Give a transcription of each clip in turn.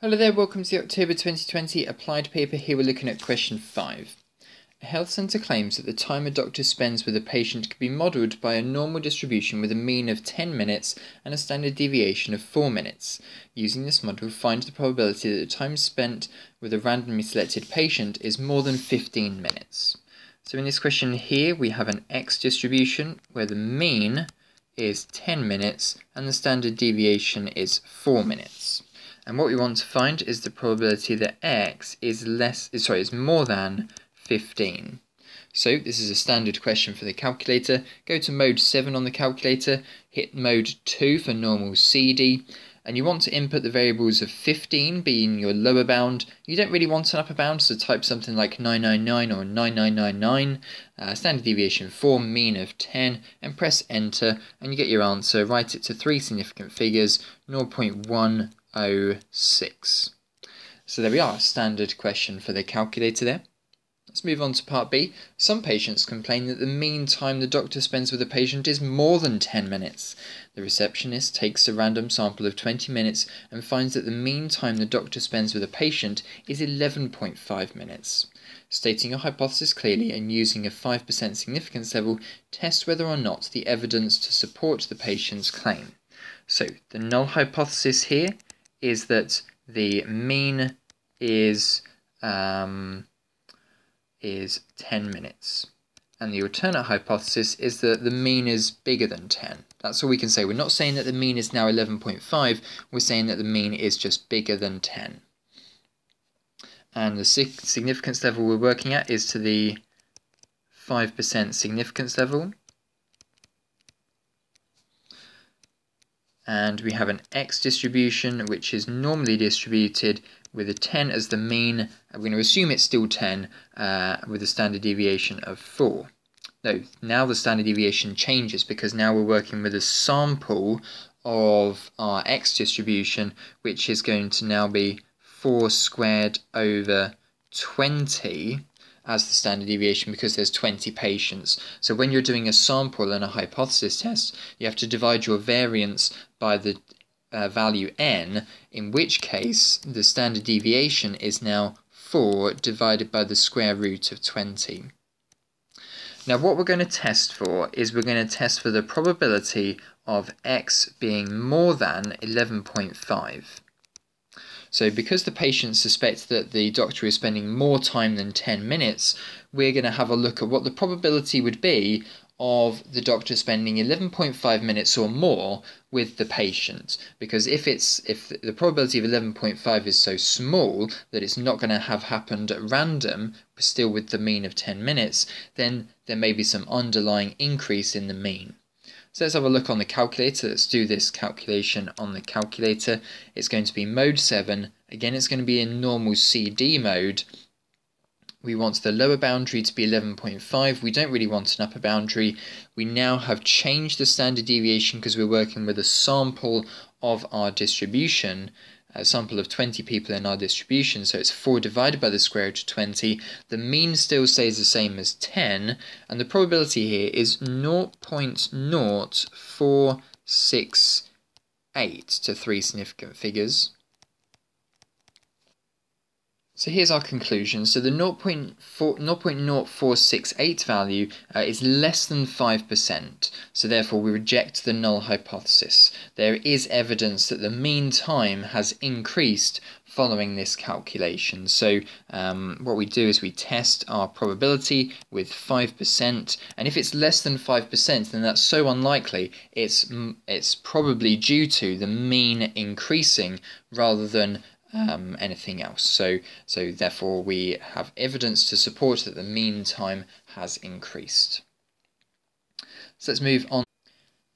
Hello there, welcome to the October 2020 applied paper. Here we're looking at question 5. A health centre claims that the time a doctor spends with a patient can be modelled by a normal distribution with a mean of 10 minutes and a standard deviation of 4 minutes. Using this model, find the probability that the time spent with a randomly selected patient is more than 15 minutes. So in this question here, we have an x distribution where the mean is 10 minutes and the standard deviation is 4 minutes. And what we want to find is the probability that x is less, sorry, is more than 15. So this is a standard question for the calculator. Go to mode 7 on the calculator, hit mode 2 for normal CD, and you want to input the variables of 15 being your lower bound. You don't really want an upper bound, so type something like 999 or 9999, uh, standard deviation 4, mean of 10, and press enter, and you get your answer. Write it to three significant figures, 0.1, 06. So there we are, standard question for the calculator there. Let's move on to part B. Some patients complain that the mean time the doctor spends with a patient is more than 10 minutes. The receptionist takes a random sample of 20 minutes and finds that the mean time the doctor spends with a patient is 11.5 minutes. Stating your hypothesis clearly and using a 5% significance level, test whether or not the evidence to support the patient's claim. So, the null hypothesis here is that the mean is um, is 10 minutes. And the alternate hypothesis is that the mean is bigger than 10. That's all we can say. We're not saying that the mean is now 11.5, we're saying that the mean is just bigger than 10. And the significance level we're working at is to the 5% significance level. And we have an x distribution which is normally distributed with a 10 as the mean. We're going to assume it's still 10 uh, with a standard deviation of 4. No, now the standard deviation changes because now we're working with a sample of our x distribution which is going to now be 4 squared over 20 as the standard deviation because there's 20 patients. So when you're doing a sample and a hypothesis test, you have to divide your variance by the uh, value n, in which case the standard deviation is now 4 divided by the square root of 20. Now what we're going to test for is we're going to test for the probability of x being more than 11.5. So because the patient suspects that the doctor is spending more time than 10 minutes, we're going to have a look at what the probability would be of the doctor spending 11.5 minutes or more with the patient. Because if it's if the probability of 11.5 is so small that it's not going to have happened at random still with the mean of 10 minutes then there may be some underlying increase in the mean so let's have a look on the calculator. Let's do this calculation on the calculator. It's going to be mode 7. Again, it's going to be in normal CD mode. We want the lower boundary to be 11.5. We don't really want an upper boundary. We now have changed the standard deviation because we're working with a sample of our distribution a sample of 20 people in our distribution, so it's 4 divided by the square root of 20. The mean still stays the same as 10, and the probability here is 0.0468 to three significant figures. So here's our conclusion. So the 0.0468 value uh, is less than 5%, so therefore we reject the null hypothesis. There is evidence that the mean time has increased following this calculation. So um, what we do is we test our probability with 5%, and if it's less than 5%, then that's so unlikely, it's, it's probably due to the mean increasing rather than um, anything else. So, so therefore we have evidence to support that the mean time has increased. So let's move on.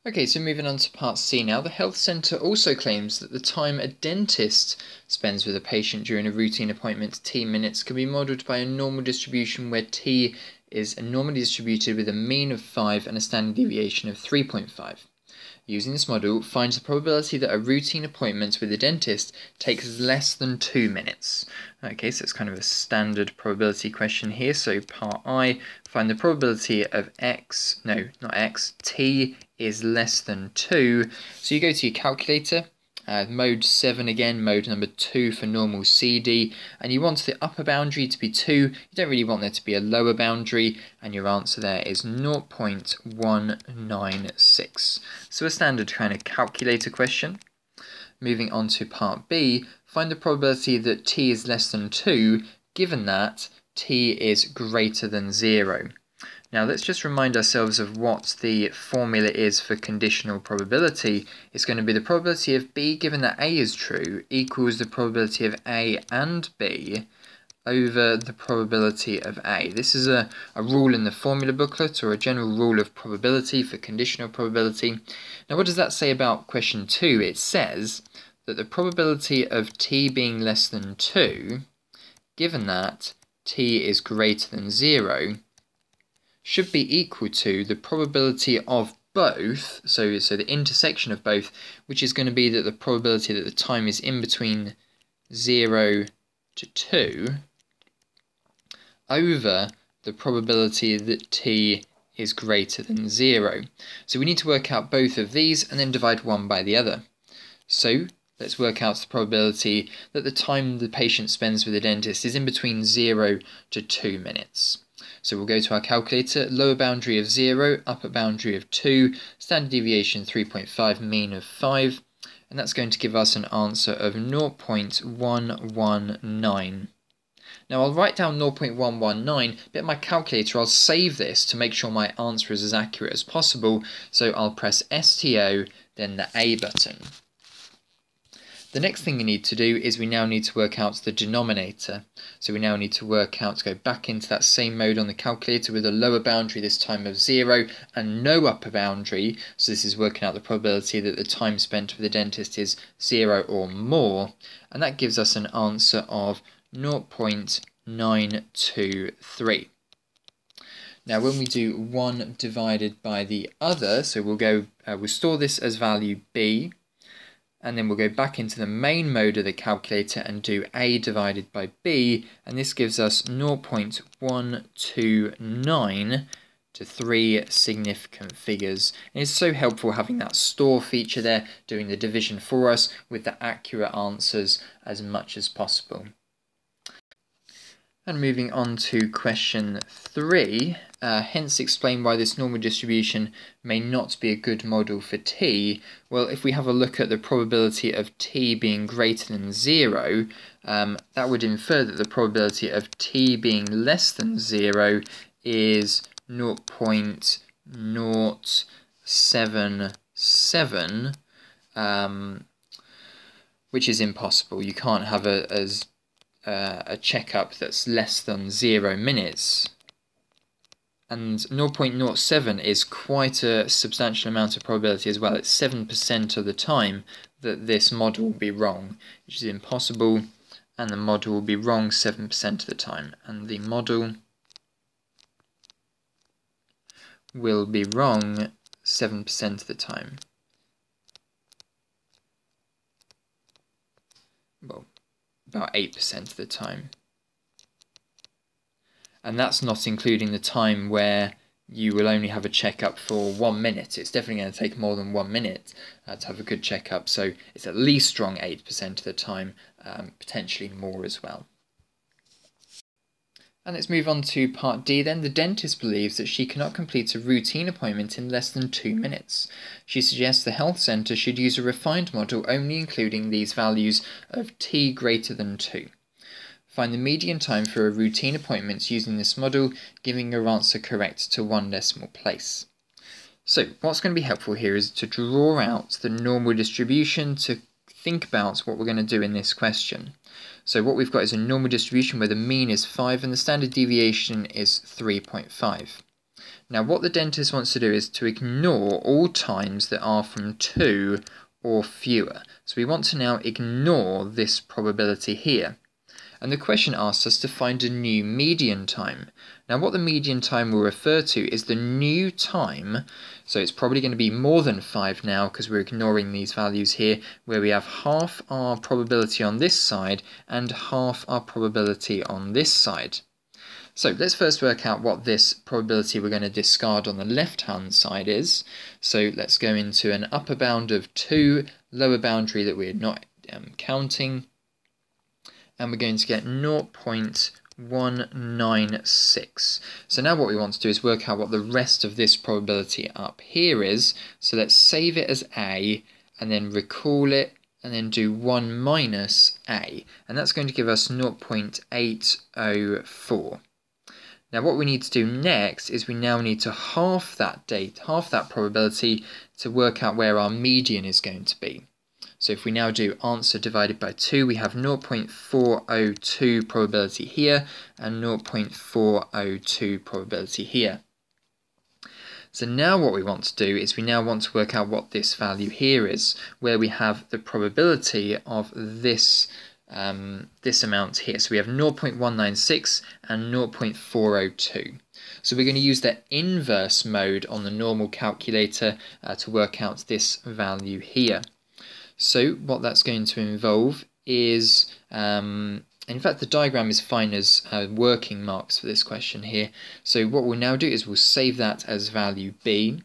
Okay, so moving on to part C now. The health centre also claims that the time a dentist spends with a patient during a routine appointment, T minutes, can be modelled by a normal distribution where T is normally distributed with a mean of 5 and a standard deviation of 3.5. Using this model, finds the probability that a routine appointment with a dentist takes less than two minutes. Okay, so it's kind of a standard probability question here. So part I, find the probability of x, no, not x, t is less than 2. So you go to your calculator, Uh, mode 7 again, mode number 2 for normal CD, and you want the upper boundary to be 2, you don't really want there to be a lower boundary, and your answer there is 0.196. So a standard kind of calculator question. Moving on to part B, find the probability that t is less than 2, given that t is greater than 0. Now let's just remind ourselves of what the formula is for conditional probability. It's going to be the probability of B given that A is true equals the probability of A and B over the probability of A. This is a, a rule in the formula booklet or a general rule of probability for conditional probability. Now what does that say about question 2? It says that the probability of t being less than 2, given that t is greater than 0, should be equal to the probability of both, so, so the intersection of both, which is going to be that the probability that the time is in between 0 to 2, over the probability that t is greater than 0. So we need to work out both of these and then divide one by the other. So let's work out the probability that the time the patient spends with the dentist is in between 0 to 2 minutes. So we'll go to our calculator, lower boundary of 0, upper boundary of 2, standard deviation 3.5, mean of 5, and that's going to give us an answer of 0.119. Now I'll write down 0.119, but my calculator I'll save this to make sure my answer is as accurate as possible, so I'll press STO, then the A button. The next thing we need to do is we now need to work out the denominator. So we now need to work out to go back into that same mode on the calculator with a lower boundary this time of 0 and no upper boundary. So this is working out the probability that the time spent with the dentist is 0 or more. And that gives us an answer of 0.923. Now when we do 1 divided by the other, so we'll go, uh, we'll store this as value b, and then we'll go back into the main mode of the calculator and do a divided by b and this gives us 0.129 to three significant figures. And it's so helpful having that store feature there doing the division for us with the accurate answers as much as possible. And moving on to question three, uh, hence explain why this normal distribution may not be a good model for t. Well, if we have a look at the probability of t being greater than zero, um, that would infer that the probability of t being less than zero is 0.077, um, which is impossible. You can't have a, as uh, a checkup that's less than zero minutes and 0.07 is quite a substantial amount of probability as well. It's 7% of the time that this model will be wrong, which is impossible, and the model will be wrong 7% of the time. And the model will be wrong 7% of the time. Well, about 8% of the time. And that's not including the time where you will only have a checkup for one minute. It's definitely going to take more than one minute uh, to have a good checkup, so it's at least strong 8% of the time, um, potentially more as well. And let's move on to part D then. The dentist believes that she cannot complete a routine appointment in less than two minutes. She suggests the health centre should use a refined model only including these values of t greater than 2. Find the median time for a routine appointment using this model, giving your answer correct to one decimal place. So what's going to be helpful here is to draw out the normal distribution to think about what we're going to do in this question. So what we've got is a normal distribution where the mean is 5 and the standard deviation is 3.5. Now what the dentist wants to do is to ignore all times that are from 2 or fewer. So we want to now ignore this probability here and the question asks us to find a new median time. Now what the median time will refer to is the new time, so it's probably going to be more than 5 now because we're ignoring these values here, where we have half our probability on this side and half our probability on this side. So let's first work out what this probability we're going to discard on the left hand side is. So let's go into an upper bound of 2, lower boundary that we're not um, counting, and we're going to get 0.196. So now what we want to do is work out what the rest of this probability up here is. So let's save it as A, and then recall it, and then do 1 minus A, and that's going to give us 0.804. Now what we need to do next is we now need to half that date, half that probability to work out where our median is going to be. So if we now do answer divided by 2, we have 0.402 probability here and 0.402 probability here. So now what we want to do is we now want to work out what this value here is, where we have the probability of this um, this amount here. So we have 0.196 and 0.402. So we're going to use the inverse mode on the normal calculator uh, to work out this value here. So what that's going to involve is, um, in fact the diagram is fine as uh, working marks for this question here. So what we'll now do is we'll save that as value b.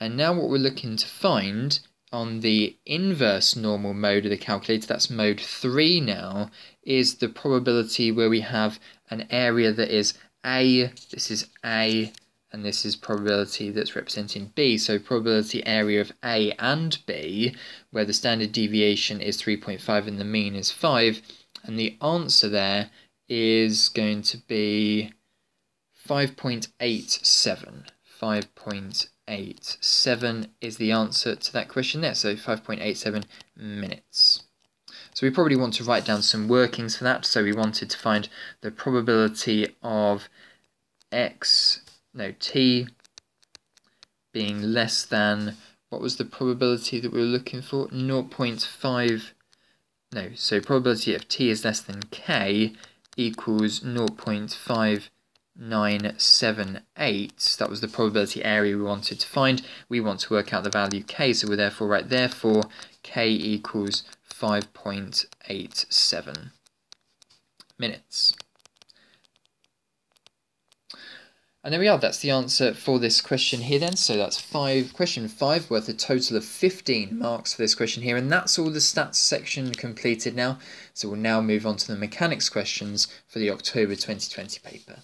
And now what we're looking to find on the inverse normal mode of the calculator, that's mode 3 now, is the probability where we have an area that is A, this is A, and this is probability that's representing B. So probability area of A and B, where the standard deviation is 3.5 and the mean is 5, and the answer there is going to be 5.87. 5.87. 5.87 is the answer to that question there, so 5.87 minutes. So we probably want to write down some workings for that, so we wanted to find the probability of x, no, t being less than, what was the probability that we were looking for? 0.5, no, so probability of t is less than k equals 0.5 978. That was the probability area we wanted to find. We want to work out the value k, so we're therefore right, therefore k equals 5.87 minutes. And there we are, that's the answer for this question here then. So that's five question five worth a total of 15 marks for this question here. And that's all the stats section completed now. So we'll now move on to the mechanics questions for the October 2020 paper.